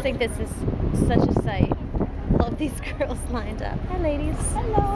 think this is such a sight. All of these girls lined up. Hi, ladies. Hello.